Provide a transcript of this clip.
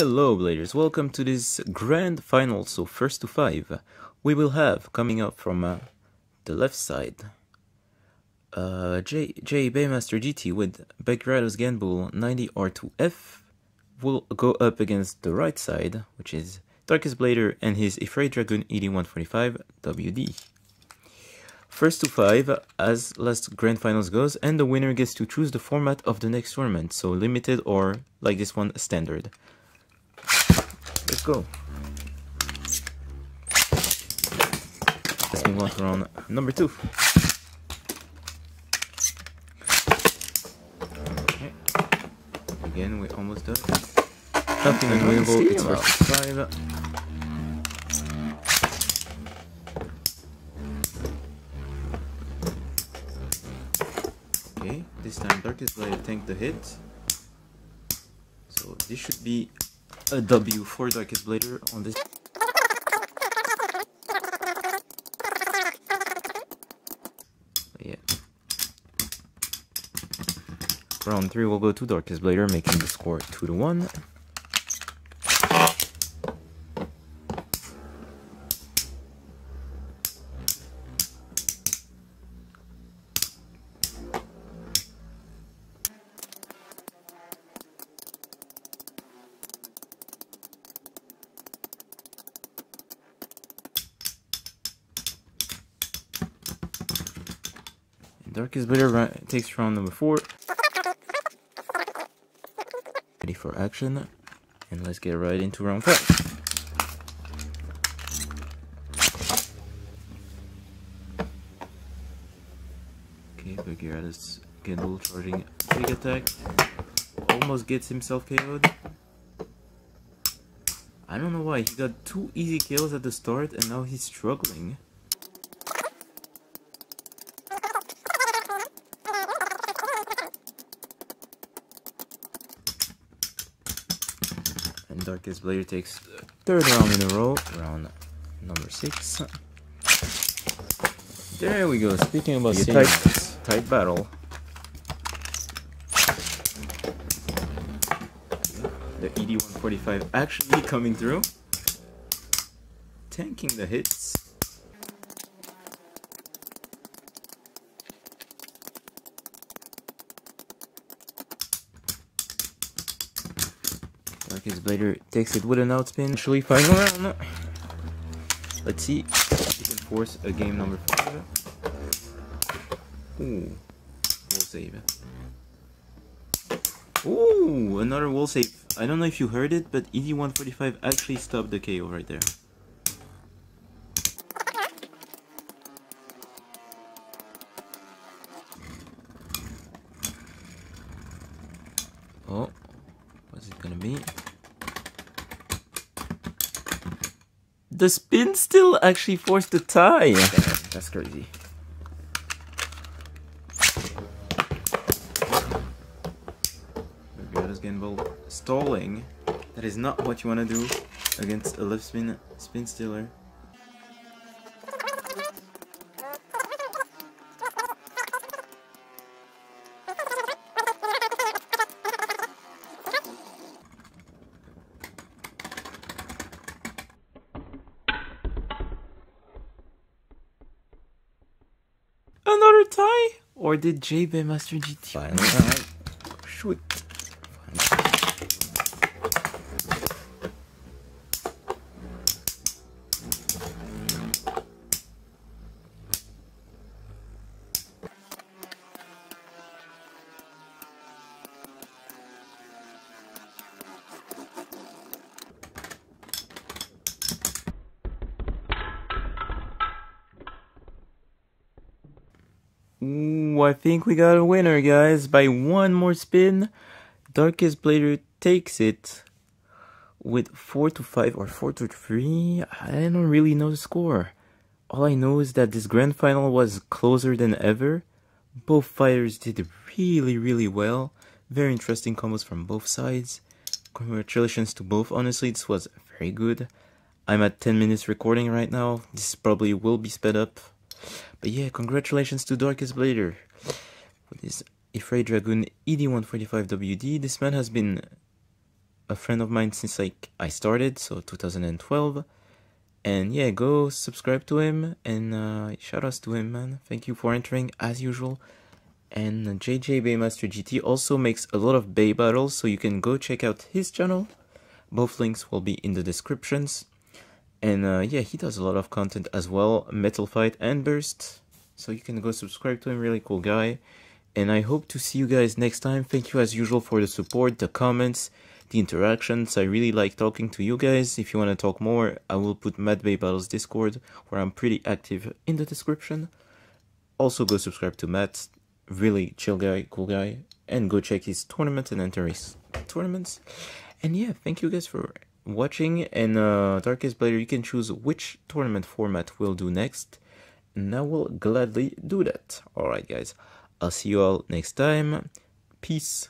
Hello Bladers, welcome to this grand final, so first to five. We will have, coming up from uh, the left side, uh, J, J Beymaster GT with Begirados Genbull 90R2F will go up against the right side, which is Darkest Blader and his Ifraid Dragoon ED145 WD. First to five, as last grand finals goes, and the winner gets to choose the format of the next tournament, so limited or, like this one, standard. Let's go. Let's move on to round number two. Okay. Again, we're almost done. Nothing unwinnable, it's to five. Okay, this time Darkest Blade tanked the hit. So this should be a W for Darkest Blader on this. Yeah. Round 3 will go to Darkest Blader, making the score 2 to 1. Darkest Blader takes round number 4. Ready for action. And let's get right into round 5. Okay, Begirados Genbull charging big attack. Almost gets himself KO'd. I don't know why, he got two easy kills at the start and now he's struggling. And Darkest Blader takes third round in a row, round number six. There we go. Speaking about tight, tight battle. The ED145 actually coming through. Tanking the hits. Darkest Blader takes it with an outspin. Actually, final round. Let's see he can force a game number five. Ooh, wall save. Ooh, another wall save. I don't know if you heard it, but ED145 actually stopped the KO right there. Oh, what's it gonna be? The spin still actually forced the tie. Damn, that's crazy. Begirados Genbull stalling. That is not what you want to do against a left spin spin stealer. Another tie? Or did J Master GT shoot? Ooh, I think we got a winner, guys. By one more spin, Darkest Blader takes it with 4 to 5 or 4 to 3. I don't really know the score. All I know is that this grand final was closer than ever. Both fighters did really, really well. Very interesting combos from both sides. Congratulations to both. Honestly, this was very good. I'm at 10 minutes recording right now. This probably will be sped up. But yeah, congratulations to Darkest Blader. With his Ifraid Dragoon ED145WD, this man has been a friend of mine since like I started, so 2012. And yeah, go subscribe to him and uh, shout outs to him, man. Thank you for entering as usual. And JJ Beymaster GT also makes a lot of Bey battles, so you can go check out his channel. Both links will be in the descriptions. And uh, yeah, he does a lot of content as well, Metal Fight and Burst. So you can go subscribe to him, really cool guy. And I hope to see you guys next time. Thank you as usual for the support, the comments, the interactions. I really like talking to you guys. If you want to talk more, I will put Mad Bey Battles Discord, where I'm pretty active in the description. Also go subscribe to Matt, really chill guy, cool guy, and go check his tournament and enter his tournaments. And yeah, thank you guys for watching. And uh, Darkest Blader, you can choose which tournament format we'll do next. And I will gladly do that. Alright guys, I'll see you all next time. Peace.